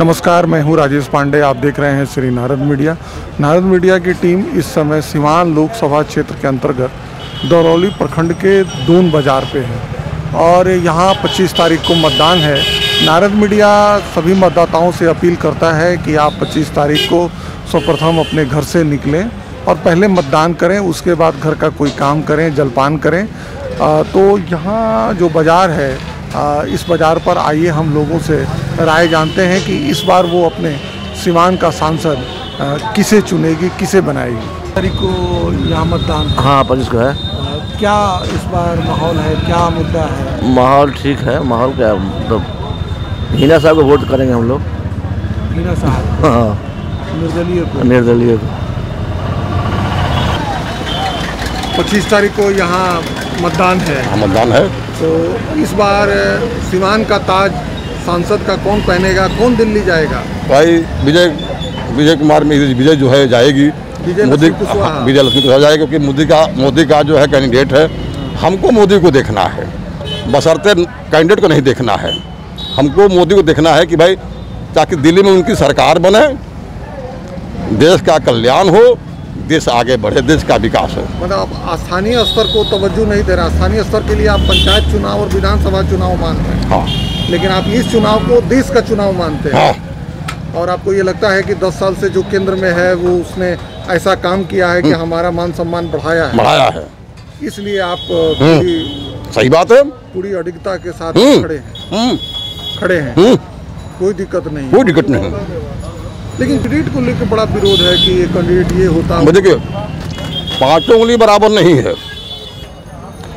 नमस्कार मैं हूँ राजेश पांडे आप देख रहे हैं श्री नारद मीडिया। नारद मीडिया की टीम इस समय सिवान लोकसभा क्षेत्र के अंतर्गत दौरौली प्रखंड के दून बाज़ार पे है और यहाँ 25 तारीख को मतदान है। नारद मीडिया सभी मतदाताओं से अपील करता है कि आप 25 तारीख को सर्वप्रथम अपने घर से निकलें और पहले मतदान करें उसके बाद घर का कोई काम करें जलपान करें। आ, तो यहाँ जो बाज़ार है इस बाज़ार पर आइए हम लोगों से राय जानते हैं कि इस बार वो अपने सिवान का सांसद किसे चुनेगी किसे बनाएगी। तारीख को यहाँ मतदान? हाँ पच्चीस को है। क्या इस बार माहौल है? क्या मुद्दा है? माहौल ठीक है माहौल क्या मतलब हिना साहब को वोट करेंगे हम लोग। मीना साहब? हाँ। निर्दलीय को? निर्दलीय को। पच्चीस तारीख को यहाँ मतदान है। हाँ, मतदान है। तो इस बार सिवान का ताज सांसद का कौन पहनेगा कौन दिल्ली जाएगा? भाई विजय विजय कुमार में विजय जो है जाएगी। मोदी। हाँ, विजय लक्ष्मी कुशवाहा जाएगी क्योंकि मोदी का मोदी का जो है कैंडिडेट है हमको मोदी को देखना है। बशर्ते कैंडिडेट को नहीं देखना है। हमको मोदी को देखना है कि भाई ताकि दिल्ली में उनकी सरकार बने देश का कल्याण हो देश आगे बढ़े देश का विकास हो। मतलब आप स्थानीय स्तर को तवज्जो नहीं दे रहा स्थानीय स्तर के लिए आप पंचायत चुनाव और विधानसभा चुनाव मानते हैं। हाँ। लेकिन आप इस चुनाव को देश का चुनाव मानते हैं। हाँ। और आपको ये लगता है कि 10 साल से जो केंद्र में है वो उसने ऐसा काम किया है कि हमारा मान सम्मान बढ़ाया है। बढ़ाया है। इसलिए आप सही बात है। पूरी अडिगता के साथ हम्म। खड़े हैं। हम्म, खड़े हैं। हम्म, कोई दिक्कत नहीं कोई दिक्कत नहीं लेकिन कैंडिडेट को लेकर बड़ा विरोध है कि ये कैंडिडेट ये होता। अब देखिए, पाँचों उंगली बराबर नहीं है।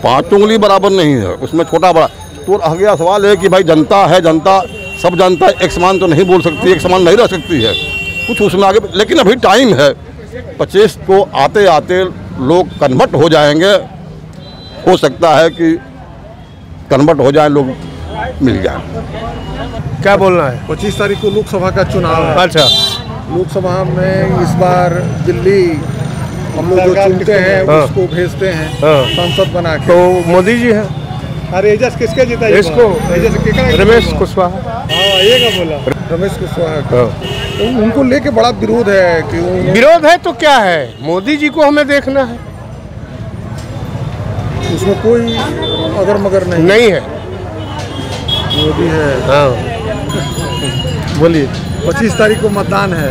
पाँचों उंगली बराबर नहीं है। उसमें छोटा बड़ा। तो अगला सवाल है कि भाई जनता है, जनता, सब जनता एक समान तो नहीं बोल सकती, एक समान नहीं रह सकती है। कुछ उसमें आगे, लेकिन अभी टाइम है। पच्चीस को आते आते लोग कन्वर्ट हो जाएँगे। हो सकता है कि कन्वर्ट हो जाए लोग। मिल जाए क्या बोलना है? पच्चीस तारीख को लोकसभा का चुनाव है। अच्छा। लोकसभा में इस बार दिल्ली हम लोग जो चुनते हैं हाँ। उसको भेजते हैं हाँ। सांसद बना के। तो मोदी जी हैं? अरे एजस किसके जीता इसको रमेश कुशवाहा। हाँ ये बोला? रमेश कुशवाहा का। हाँ। तो उनको लेके बड़ा विरोध है कि विरोध है तो क्या है? मोदी जी को हमें देखना है। उसमें कोई अगर मगर नहीं नहीं है। मोदी है। हाँ। बोलिए। पच्चीस तारीख को मतदान है।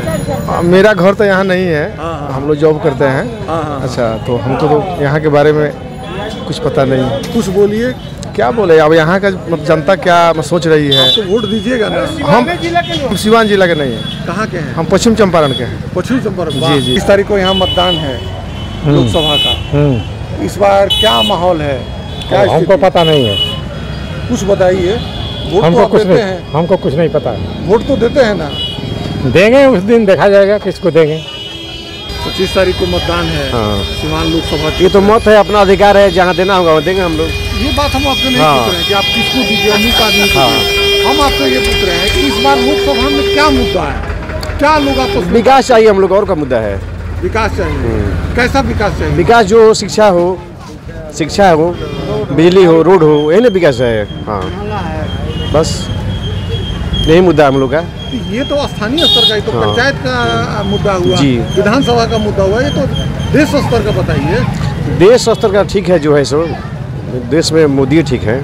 आ, मेरा घर तो यहाँ नहीं है। हाँ, हाँ। हम लोग जॉब करते हैं। हाँ हाँ अच्छा तो हमको तो यहाँ के बारे में कुछ पता नहीं। कुछ बोलिए। क्या बोले? अब यहाँ का मतलब जनता क्या सोच रही है? तो वोट दीजिएगा ना। हम हम सिवान जिला के नहीं है। कहाँ के हैं? हम पश्चिम चंपारण के हैं। पश्चिम चंपारण। जी, जी। इस तारीख को यहाँ मतदान है लोकसभा का। इस बार क्या माहौल है? क्या हमको पता नहीं है। कुछ बताइए। वोट तो हमको आप कुछ देते नहीं हैं। हमको कुछ नहीं पता। है वोट तो देते हैं ना। देंगे उस दिन देखा जाएगा किसको देंगे। पच्चीस तारीख को मतदान है। हाँ। सीवान लोकसभा ये तो मत है अपना अधिकार है जहाँ देना होगा वहाँ देंगे हम लोग। ये बात हम आपसे नहीं हाँ। पूछ रहे हैं कि आप किसको दीजिए अमुक आदमी को हम आपसे ये पूछ रहे हैं कि इस बार लोकसभा में क्या मुद्दा है? क्या लोग आपस में विकास चाहिए हम लोग और का मुद्दा है। विकास चाहिए। कैसा विकास चाहिए? विकास जो शिक्षा हो शिक्षा हो बिजली हो रोड हो यही ना विकास है। हाँ। बस यही मुद्दा हम लोग का। ये तो स्थानीय स्तर का ये तो हाँ। पंचायत का मुद्दा हुआ जी। विधानसभा का मुद्दा हुआ ये तो देश स्तर का बताइए। देश स्तर का ठीक है जो है सो देश में मोदी ठीक है।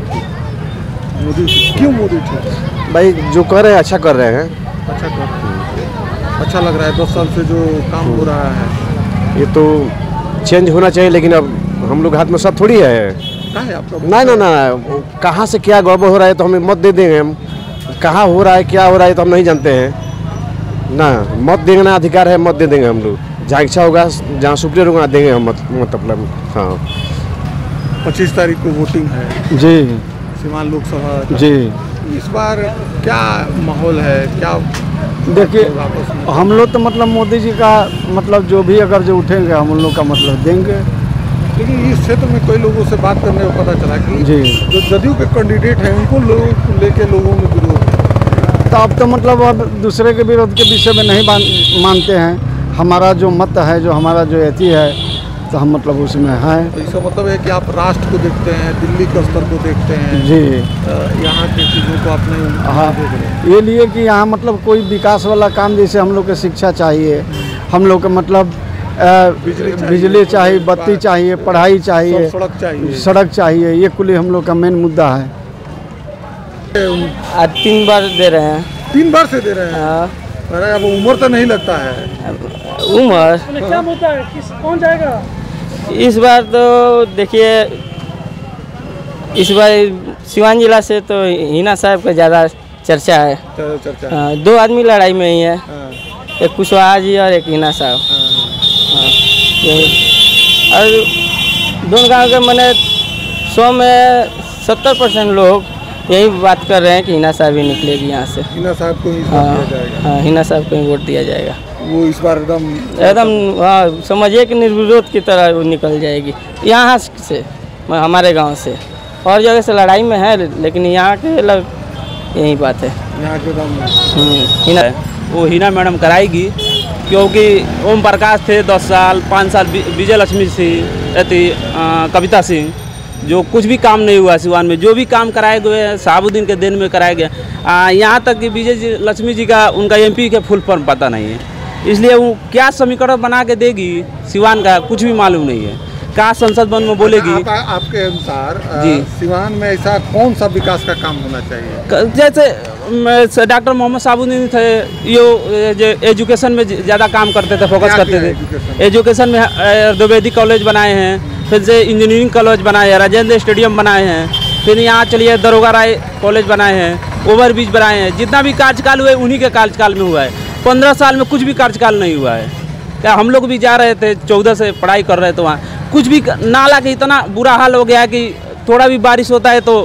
मोदी क्यों मोदी ठीक? है भाई जो कर रहे हैं अच्छा कर रहे हैं। अच्छा कर अच्छा लग रहा है दस साल से जो काम हो रहा है। ये तो चेंज होना चाहिए लेकिन अब हम लोग हाथ में सब थोड़ी है। है नहीं ना ना कहाँ से क्या गड़बड़ हो रहा है तो हमें मत दे देंगे हम। कहाँ हो रहा है क्या हो रहा है तो हम नहीं जानते हैं। ना मत देंगे ना अधिकार है मत दे देंगे हम लोग। जहाँ इच्छा होगा जहाँ सुप्रियर होगा वहाँ देंगे हम मत मतलब हाँ। पच्चीस तारीख को वोटिंग है। जी। सीमान लोकसभा जी। इस बार क्या माहौल है? क्या देखिए हम लोग तो मतलब मोदी जी का मतलब जो भी अगर जो उठेंगे हम उन लोग का मतलब देंगे। लेकिन इस क्षेत्र में कई लोगों से बात करने में पता चला कि जी। जो जदयू के कैंडिडेट हैं उनको लोगों लेके लोगों में विरोध है। तो अब तो मतलब अब दूसरे के विरोध के विषय में नहीं मानते हैं। हमारा जो मत है जो हमारा जो अथी है तो हम मतलब उसमें हैं। तो इसका मतलब है कि आप राष्ट्र को देखते हैं दिल्ली के स्तर को देखते हैं। जी। यहाँ की चीज़ों को आपने हाँ। हैं ये लिए कि यहाँ मतलब कोई विकास वाला काम जैसे हम लोग के शिक्षा चाहिए। हम लोग के मतलब बिजली चाहिए, बत्ती चाहिए पढ़ाई चाहिए सड़क चाहिए। सड़क चाहिए ये कुल हम लोग का मेन मुद्दा है। आज तीन बार दे रहे हैं। तीन बार से दे रहे हैं? हाँ, अरे अब उम्र तो नहीं लगता है। उम्र। क्या मुद्दा है? किस कौन जाएगा? इस बार तो देखिए इस बार सिवान जिला से तो हिना साहब का ज़्यादा चर्चा है। चर्चा हाँ, दो आदमी लड़ाई में ही है। हाँ, एक कुशवाहा जी और एक हिना साहब। हाँ, और दोनों गाँव के मैंने सौ में सत्तर परसेंट लोग यही बात कर रहे हैं कि हिना साहब ही निकलेगी यहाँ से। हिना साहब को ही हाँ हाँ हिना साहब को ही वोट दिया जाएगा। वो इस बार एकदम एकदम हाँ समझिए कि निर्विरोध की तरह वो निकल जाएगी। यहाँ से हमारे गाँव से। और जगह से लड़ाई में है लेकिन यहाँ के लग यही बात है। यहाँ के एकदम हम्म, हिना वो हिना मैडम कराएगी क्योंकि ओम प्रकाश थे दस साल पाँच साल विजय लक्ष्मी सिंह अति कविता सिंह जो कुछ भी काम नहीं हुआ सिवान में जो भी काम कराए गए हैं शहाबुद्दीन के दिन में कराया गया यहाँ तक कि विजय जी लक्ष्मी जी का उनका एमपी के फुल फॉर्म पता नहीं है। इसलिए वो क्या समीकरण बना के देगी सिवान का कुछ भी मालूम नहीं है। कहाँ संसद भवन में बोलेगी। आप, आपके अनुसार जी। सिवान में ऐसा कौन सा विकास का काम होना चाहिए? जैसे डॉक्टर मोहम्मद साबुद्दीन थे यो एजुकेशन में ज़्यादा काम करते थे फोकस करते थे। एजुकेशन? में? द्विवेदी कॉलेज बनाए हैं फिर से इंजीनियरिंग कॉलेज बनाए हैं राजेंद्र स्टेडियम बनाए हैं फिर यहाँ चलिए दरोगा राय कॉलेज बनाए हैं ओवर ब्रिज बनाए हैं। जितना भी कार्यकाल हुए उन्हीं के कार्यकाल में हुआ है। पंद्रह साल में कुछ भी कार्यकाल नहीं हुआ है। क्या हम लोग भी जा रहे थे चौदह से पढ़ाई कर रहे थे वहाँ। कुछ भी नाला के इतना बुरा हाल हो गया है कि थोड़ा भी बारिश होता है तो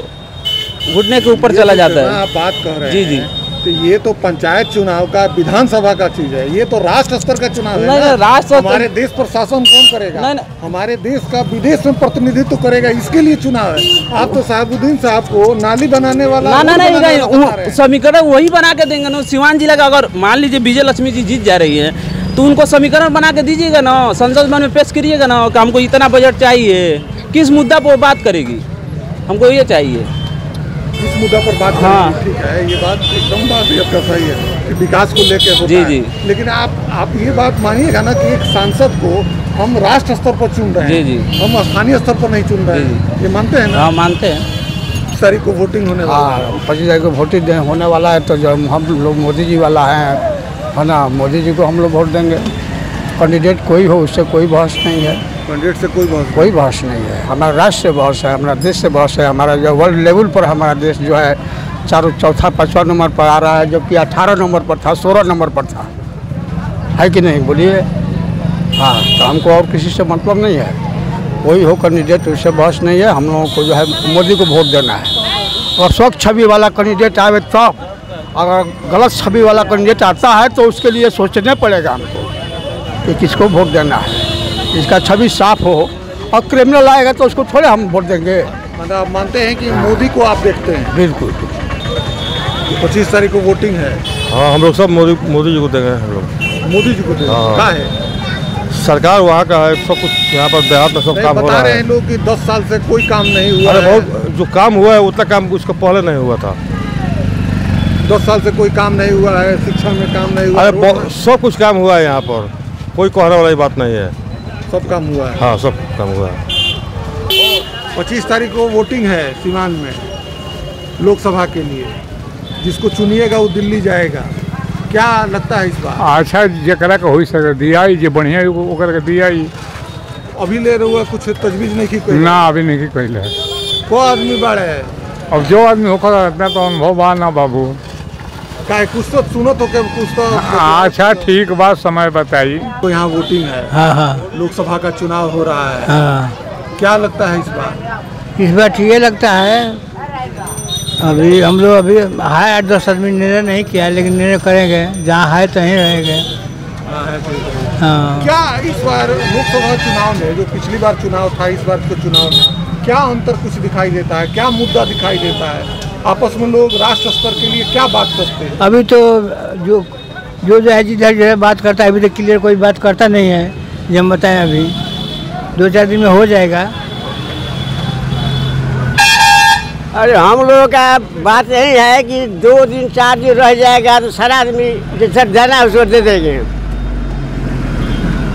घुटने के ऊपर चला जाता है आप बात कर रहे जी, जी। तो ये तो पंचायत चुनाव का विधानसभा का चीज़ है ये तो राष्ट्र स्तर का चुनाव है ना। राष्ट्र हमारे देश पर शासन कौन करेगा नहीं, नहीं। हमारे देश का विदेश में प्रतिनिधित्व करेगा इसके लिए चुनाव है आप तो साहबुद्दीन साहब को नाली बनाने वाला ना ना नहीं। समीकरण वही बना के देंगे ना सिवान जिला का अगर मान लीजिए विजय लक्ष्मी जी जीत जा रही है तो उनको समीकरण बना के दीजिएगा ना संसद भवन में पेश करिएगा ना कि हमको इतना बजट चाहिए। किस मुद्दा पर वो बात करेगी? हमको ये चाहिए। किस मुद्दा पर बात हाँ। ठीक है ये बात एकदम बात ये आपका सही है। कि विकास को लेके होता जी, है। जी। लेकिन आप आप ये बात मानिएगा ना कि एक सांसद को हम राष्ट्र स्तर पर चुन रहे हैं। जी, जी। हम स्थानीय स्तर पर नहीं चुन रहे जी, हैं। ये मानते हैं ना? हाँ मानते हैं। तारीख को वोटिंग होने वाला है हाँ। पच्चीस तारीख को वोटिंग होने वाला है तो जब हम लोग मोदी जी वाला है है ना मोदी जी को हम लोग वोट देंगे। कैंडिडेट कोई हो उससे कोई बहस नहीं है। कैंडिडेट से कोई बहस कोई बहस नहीं है। हमारा राष्ट्र से बहस है हमारा देश से बहस है हमारा जो वर्ल्ड लेवल पर हमारा देश जो है चारों चौथा पाँचवा नंबर पर आ रहा है जबकि अठारह नंबर पर था सोलह नंबर पर था। है कि नहीं? बोलिए। हाँ तो हमको और किसी से मतलब नहीं है। कोई हो कैंडिडेट उससे बहस नहीं है। हम लोगों को जो है मोदी को वोट देना है। और स्वच्छ छवि वाला कैंडिडेट आवे तब अगर गलत छवि वाला कैंडिडेट आता है तो उसके लिए सोचना पड़ेगा हमको कि किसको वोट देना है। इसका छवि साफ़ हो और क्रिमिनल आएगा तो उसको थोड़े हम वोट देंगे। मतलब आप मानते हैं कि मोदी को आप देखते हैं? बिल्कुल। पच्चीस तारीख को वोटिंग है। हाँ हम लोग सब मोदी मोदी जी को देंगे हम लोग। मोदी जी को देते हाँ। क्या है? सरकार वहाँ का है सब कुछ यहाँ पर देहात में सब काम हो बता रहा है। लोग कि 10 साल से कोई काम नहीं हुआ अरे है। बहुत जो काम हुआ है उतना काम उसका पहले नहीं हुआ था। 10 साल से कोई काम नहीं हुआ है शिक्षा में काम नहीं हुआ अरे सब कुछ काम हुआ है यहाँ पर। कोई कहने वाली बात नहीं है। सब काम हुआ है। हाँ सब काम हुआ है। पच्चीस तारीख को वोटिंग है सीवान में लोकसभा के लिए। जिसको चुनिएगा वो दिल्ली जाएगा। क्या लगता है इस बार अच्छा जकरा के हो सके दिया जे बढ़िया वो- ओकरा के दिया ही अभी ले रहे हुआ कुछ तजवीज नहीं की कोई? ना अभी नहीं की कहले को आदमी बाड़े अब जो आदमी होकर इतना तो अनुभव बा ना बाबू। काहे कुछ तो सुनत हो के कुछ तो अच्छा ठीक बात समय बताइए। तो यहाँ वोटिंग है। हाँ हाँ। लोकसभा का चुनाव हो रहा है। हाँ। क्या लगता है इस बार? इस बार ठीक लगता है। अभी हम लोग अभी है आठ दस आदमी निर्णय नहीं किया लेकिन निर्णय करेंगे। जहाँ है तो ही रहेंगे। हाँ, है तो- हाँ। क्या इस बार लोकसभा चुनाव में जो पिछली बार चुनाव था इस बार के चुनाव में क्या अंतर कुछ दिखाई देता है? क्या मुद्दा दिखाई देता है? आपस में लोग राष्ट्र स्तर के लिए क्या बात करते हैं? अभी तो जो जो जो है जिधर जो है बात करता है अभी तो क्लियर कोई बात करता नहीं है ये हम बताएँ अभी। दो चार दिन में हो जाएगा। अरे हम लोगों का बात यही है कि दो दिन चार दिन रह जाएगा तो सारा आदमी जैसा देना है उसको दे देंगे।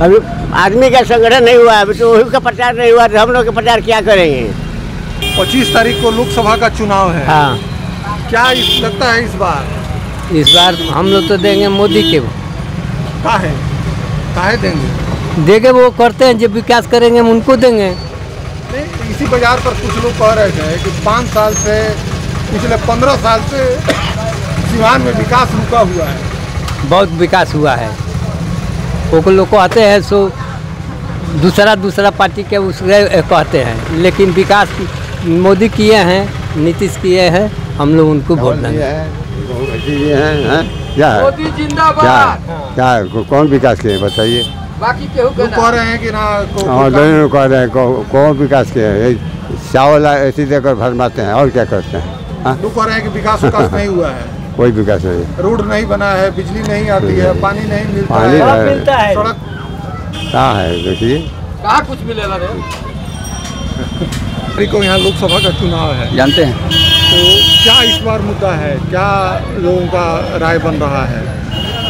अभी आदमी का संगठन नहीं हुआ है, अभी तो वही का प्रचार नहीं हुआ तो हम लोग का प्रचार क्या करेंगे? पच्चीस तारीख को लोकसभा का चुनाव है। हाँ। क्या इस, लगता है इस बार? इस बार हम लोग तो देंगे मोदी के। काहे? काहे देंगे? देंगे वो करते हैं जब विकास करेंगे हम उनको देंगे। नहीं इसी बाज़ार पर कुछ लोग कह रहे थे कि पाँच साल से पिछले पंद्रह साल से सिवान में विकास रुका हुआ है। बहुत विकास हुआ है। वो लोग कहते हैं सो दूसरा दूसरा पार्टी के उसके कहते हैं लेकिन विकास मोदी किए हैं नीतीश किए हैं हम लोग उनको वोट देंगे? क्या है क्या? क्या? है? कौन विकास किए बताइए? लोग कह रहे हैं कि ना को, हाँ दोनों कह रहे हैं कौन विकास किए हैं? चावल ऐसी देकर भरमाते हैं और क्या करते हैं? हाँ? कह रहे हैं कि विकास विकास नहीं हुआ है। कोई विकास नहीं। रोड नहीं बना है बिजली नहीं आती है पानी नहीं मिलता पानी है। है। सड़क कहाँ है देखिए। कहाँ कुछ मिलेगा रे? तारीख को यहाँ लोकसभा का चुनाव है। जानते हैं। तो क्या इस बार मुद्दा है? क्या लोगों का राय बन रहा है?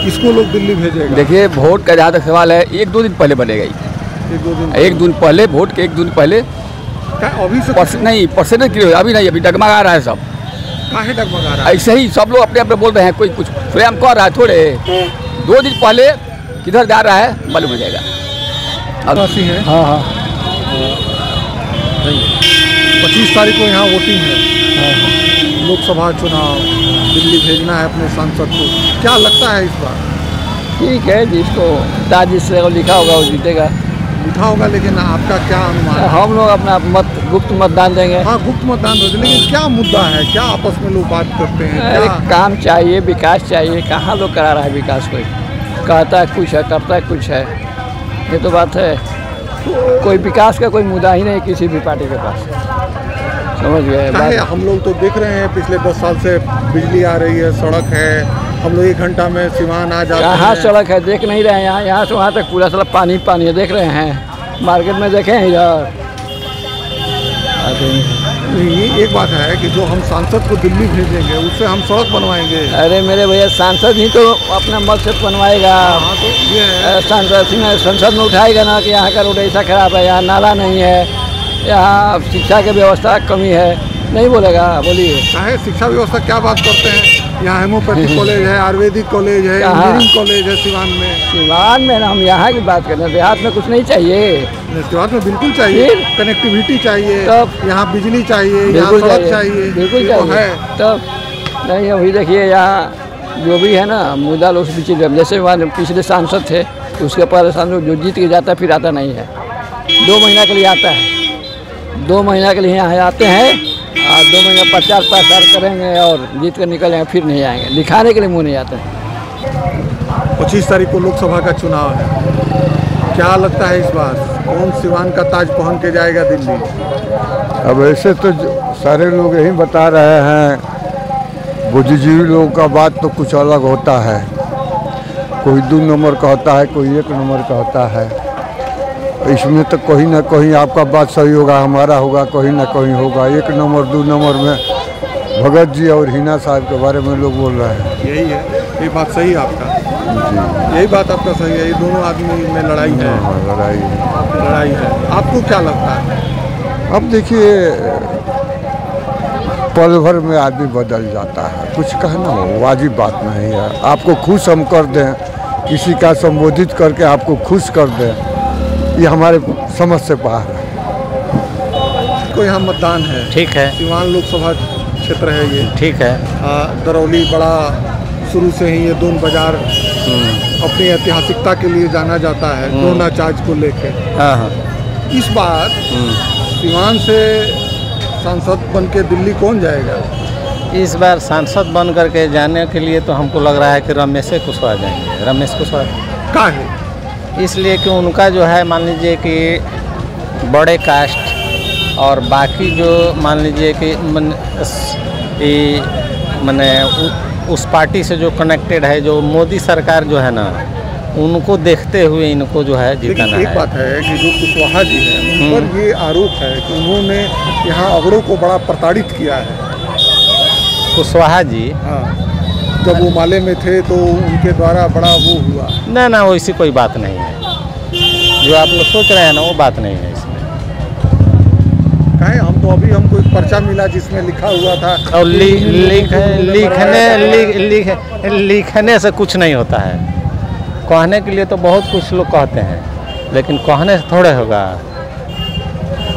किसको लोग दिल्ली भेजेगा? देखिए वोट का जहाँ तक सवाल है एक दो दिन पहले बनेगा ही एक दो दिन एक दिन पहले वोट के एक दिन पहले। अभी से परस, नहीं परसेंटेज क्लियर अभी नहीं अभी डगमगा रहा है सब। काहे डगमगा रहा है? ऐसे ही सब लोग अपने अपने बोल रहे हैं कोई कुछ। स्वयं कह रहा है थोड़े। दो दिन पहले किधर जा रहा है मालूम हो जाएगा। अब राशि है। हाँ। हाँ। पच्चीस तारीख को यहाँ वोटिंग है। लोकसभा चुनाव दिल्ली भेजना है अपने सांसद को। क्या लगता है इस बार? ठीक है जिसको जिस लिखा होगा वो जीतेगा। लिखा होगा लेकिन आपका क्या अनुमान है? हम लोग अपना मत गुप्त मतदान देंगे। हाँ गुप्त मतदान होते लेकिन क्या मुद्दा है? क्या आपस में लोग बात करते हैं? अरे काम चाहिए विकास चाहिए कहाँ लोग करा रहा है विकास कोई? कहता है कुछ है करता है कुछ है। ये तो बात है। कोई विकास का कोई मुद्दा ही नहीं किसी भी पार्टी के पास। समझ गए हम लोग तो देख रहे हैं पिछले दस साल से बिजली आ रही है सड़क है हम लोग एक घंटा में सिवान आ जाते यहाँ हैं। सड़क है देख नहीं रहे हैं यहाँ यहाँ से वहाँ तक पूरा सड़क पानी पानी है देख रहे हैं। मार्केट में देखे हैं इधर नहीं, एक बात है कि जो हम सांसद को दिल्ली भेजेंगे उससे हम सड़क बनवाएँगे। अरे मेरे भैया सांसद ही तो अपना मत से बनवाएगा। हाँ तो ये सांसद में संसद में उठाएगा ना कि यहाँ का रोड ऐसा खराब है यहाँ नाला नहीं है यहाँ शिक्षा की व्यवस्था कमी है। नहीं बोलेगा बोलिए। चाहे शिक्षा व्यवस्था क्या बात करते हैं यहाँ हेमोपैथी कॉलेज है आयुर्वेदिक कॉलेज है? इंजीनियरिंग कॉलेज है सिवान में। सिवान में ना हम यहाँ की बात कर रहे हैं देहात में कुछ नहीं चाहिए। सिवान में बिल्कुल चाहिए कनेक्टिविटी चाहिए तब? यहाँ बिजली चाहिए यहाँ सड़क चाहिए। बिल्कुल तो चाहिए। है। तब? नहीं अभी देखिए यहाँ जो भी है ना मुद्दा लोग बीच जैसे वहाँ पिछले सांसद थे उसके सांसद जो जीत के जाता है फिर आता नहीं है। दो महीना के लिए आता है। दो महीना के लिए यहाँ आते हैं और दो महीना प्रचार प्रसार करेंगे और जीत कर निकल जाएँगे फिर नहीं आएँगे। दिखाने के लिए मुँह नहीं आते। हैं पच्चीस तारीख को लोकसभा का चुनाव है। क्या लगता है इस बार? कौन सिवान का ताज पहन के जाएगा दिल्ली? अब ऐसे तो सारे लोग यही बता रहे हैं बुद्धिजीवी लोगों का बात तो कुछ अलग होता है। कोई दो नंबर का होता है कोई एक नंबर का होता है। इसमें तो कहीं ना कहीं आपका बात सही होगा हमारा होगा कहीं ना कहीं होगा। एक नंबर दो नंबर में भगत जी और हिना साहब के बारे में लोग बोल रहे हैं। यही है। ये बात सही है आपका। यही बात आपका सही है ये दोनों आदमी में लड़ाई है। हाँ, लड़ाई है। लड़ाई है। आपको क्या लगता है? अब देखिए पल भर में आदमी बदल जाता है। कुछ कहना हो वाजिब बात नहीं है। आपको खुश हम कर दें किसी का संबोधित करके आपको खुश कर दें ये हमारे समझ से बाहर है। को यहाँ मतदान है? ठीक है। सिवान लोकसभा क्षेत्र है ये। ठीक है। दरौली बड़ा शुरू से ही ये दोन बाज़ार अपनी ऐतिहासिकता के लिए जाना जाता है हम्म। दोना चार्ज को लेकर हाँ हाँ। इस बार सिवान से सांसद बन के दिल्ली कौन जाएगा? इस बार सांसद बन करके जाने के लिए तो हमको लग रहा है कि रमेश कुशवाहा जाएँगे। रमेश कुशवाहा। का है? इसलिए कि उनका जो है मान लीजिए कि बड़े कास्ट और बाकी जो मान लीजिए कि मन ये मैंने उस पार्टी से जो कनेक्टेड है जो मोदी सरकार जो है ना उनको देखते हुए इनको जो है जिताना एक है। बात है कि जो कुशवाहा जी हैं उन पर हम्म। ये आरोप है कि उन्होंने यहाँ अगड़ों को बड़ा प्रताड़ित किया है। कुशवाहा जी? हाँ। जब वो माले में थे तो उनके द्वारा बड़ा वो हुआ। ना ना वैसी कोई बात नहीं है। जो आप लोग सोच रहे हैं ना वो बात नहीं है। तो अभी हमको एक पर्चा मिला जिसमें लिखा हुआ था और लि, लिख, लिखने लिख, लिख, लिखने से कुछ नहीं होता है। कहने के लिए तो बहुत कुछ लोग कहते हैं लेकिन कहने से थोड़े होगा।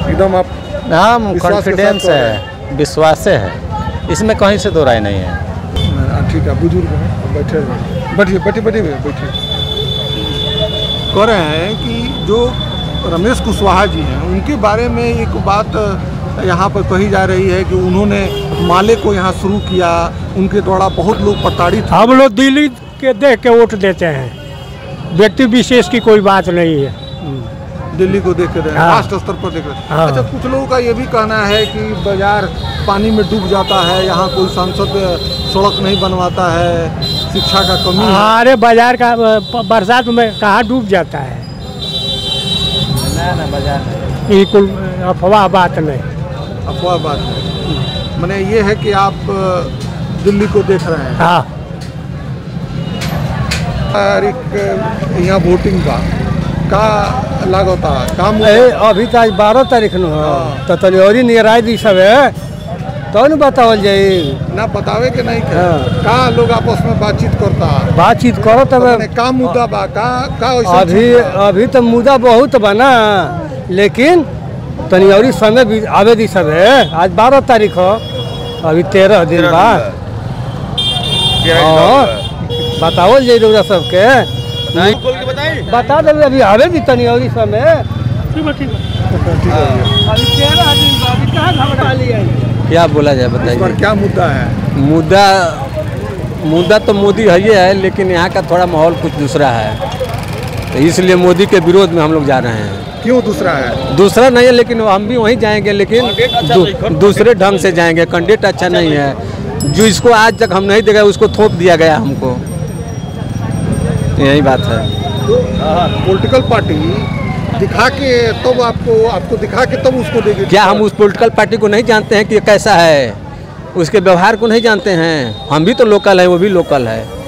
एकदम आप हम विश्वास कॉन्फिडेंस है विश्वास है। इसमें कहीं से दो राय नहीं है। हाँ, ठीक है बुज़ुर्ग हैं बैठे। बैठिए बैठिए बैठिए बैठिए। कह रहे हैं कि जो रमेश कुशवाहा जी हैं उनके बारे में एक बात यहाँ पर कही जा रही है कि उन्होंने माले को यहाँ शुरू किया। उनके द्वारा बहुत लोग प्रताड़ित हम लोग दिल्ली के देख के वोट देते हैं। व्यक्ति विशेष की कोई बात नहीं है। दिल्ली को देख रहे हैं। हाँ। राष्ट्र स्तर पर देख रहे हैं। हाँ। अच्छा कुछ लोगों का ये भी कहना है कि बाज़ार पानी में डूब जाता है। यहाँ कोई सांसद सड़क नहीं बनवाता है। शिक्षा का कमी है। अरे बाज़ार का बरसात में कहाँ डूब जाता है? ये कुल अफवाह बात नहीं। अफवाह बात है। मैंने ये है कि आप दिल्ली को देख रहे हैं। हाँ। एक यहाँ वोटिंग का का लागत काम ए, अभी तो आज बारह तारीख न तो ही निगराई दी सब है। तो न बतावल जाई। ना बतावे के नहीं के का लोग आपस में बातचीत करता बातचीत करो तब। का मुद्दा बा का का अभी अभी तो मुद्दा बहुत बना लेकिन तनी और समय भी आवे दी सब है? आज बारह तारीख हो। अभी तेरह दिन बाद। बतावल जाई रउरा सबके। बता दे अभी आवे दी तनी और समय। ठीक है ठीक है। अभी तेरह दिन बाद अभी घबरा लिया क्या बोला जाए इस पर बताइए क्या मुद्दा है? मुद्दा मुद्दा तो मोदी है ही है लेकिन यहाँ का थोड़ा माहौल कुछ दूसरा है। तो इसलिए मोदी के विरोध में हम लोग जा रहे हैं। क्यों दूसरा है? दूसरा नहीं है लेकिन हम भी वहीं जाएँगे लेकिन दू, दूसरे ढंग से जाएँगे कैंडिडेट अच्छा नहीं है। जो इसको आज तक हम नहीं देखा उसको थोप दिया गया हमको। यही बात है। पॉलिटिकल पार्टी दिखा के तब तो आपको आपको दिखा के तब तो उसको देगी। क्या हम उस पॉलिटिकल पार्टी को नहीं जानते हैं कि कैसा है? उसके व्यवहार को नहीं जानते हैं? हम भी तो लोकल है वो भी लोकल है।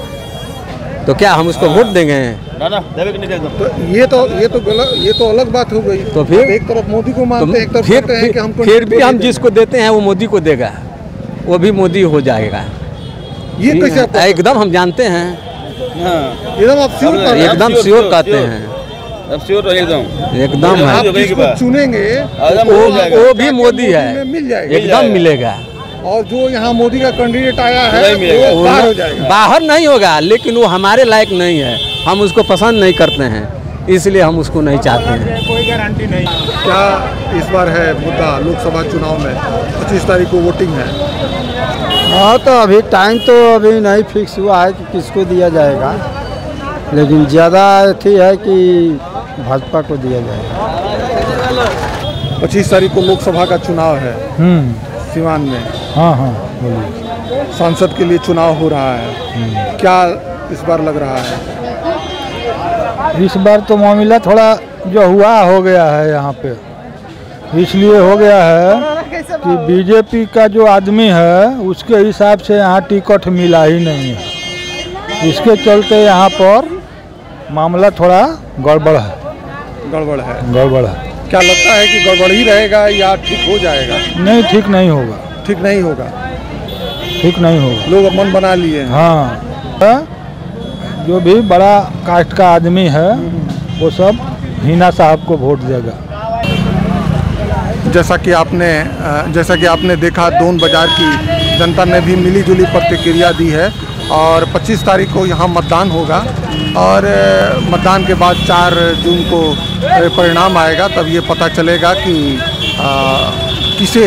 तो क्या हम उसको वोट देंगे? तो ये तो ये तो गलत ये तो अलग बात हो गई। तो फिर? एक तरफ़ मोदी को तो मानते हैं एक तरफ़ फिर हैं कि हमको फिर भी हम जिसको देते हैं वो मोदी को देगा। वो भी मोदी हो जाएगा। ये कैसे एकदम हम जानते हैं। एकदम आप श्योर हैं? एकदम श्योर कहते हैं। अब श्योर एकदम। एकदम है। चुनेंगे वो भी मोदी है। में मिल जाएगा। एकदम मिलेगा। और जो यहाँ मोदी का कैंडिडेट आया है नहीं वो बाहर हो जाएगा। बाहर नहीं होगा लेकिन वो हमारे लायक नहीं है। हम उसको पसंद नहीं करते हैं इसलिए हम उसको नहीं चाहते हैं। कोई गारंटी नहीं। क्या इस बार है मुद्दा लोकसभा चुनाव में? पच्चीस तारीख को वोटिंग है। हाँ तो अभी टाइम तो अभी नहीं फिक्स हुआ है कि किसको दिया जाएगा। लेकिन ज़्यादा अथी है कि भाजपा को दिया जाएगा। पच्चीस तारीख को लोकसभा का चुनाव है। सीवान में। हाँ हाँ बोलिए। सांसद के लिए चुनाव हो रहा है। क्या इस बार लग रहा है? इस बार तो मामला थोड़ा जो हुआ हो गया है यहाँ पे। इसलिए हो गया है कि बीजेपी का जो आदमी है उसके हिसाब से यहाँ टिकट मिला ही नहीं है। इसके चलते यहाँ पर मामला थोड़ा गड़बड़ है। गड़बड़ है। गड़बड़ है। क्या लगता है कि गड़बड़ ही रहेगा या ठीक हो जाएगा? नहीं ठीक नहीं होगा। ठीक नहीं होगा। ठीक नहीं होगा। लोग मन बना लिए हैं। हाँ। जो भी बड़ा कास्ट का आदमी है वो सब हिना साहब को वोट देगा। जैसा कि आपने जैसा कि आपने देखा दोन बाज़ार की जनता ने भी मिली जुली प्रतिक्रिया दी है और 25 तारीख को यहाँ मतदान होगा और मतदान के बाद 4 जून को परिणाम आएगा तब ये पता चलेगा कि अ, किसे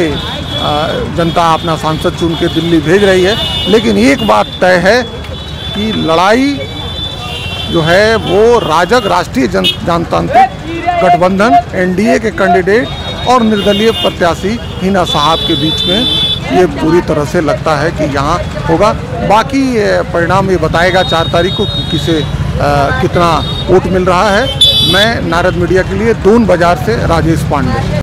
जनता अपना सांसद चुन के दिल्ली भेज रही है। लेकिन एक बात तय है कि लड़ाई जो है वो राजग राष्ट्रीय जन जनतांत्रिक गठबंधन एनडीए के कैंडिडेट और निर्दलीय प्रत्याशी हिना साहब के बीच में ये पूरी तरह से लगता है कि यहाँ होगा। बाकी परिणाम ये बताएगा चार तारीख को कि किसे अ, कितना वोट मिल रहा है। मैं नारद मीडिया के लिए दून बाज़ार से राजेश पांडे।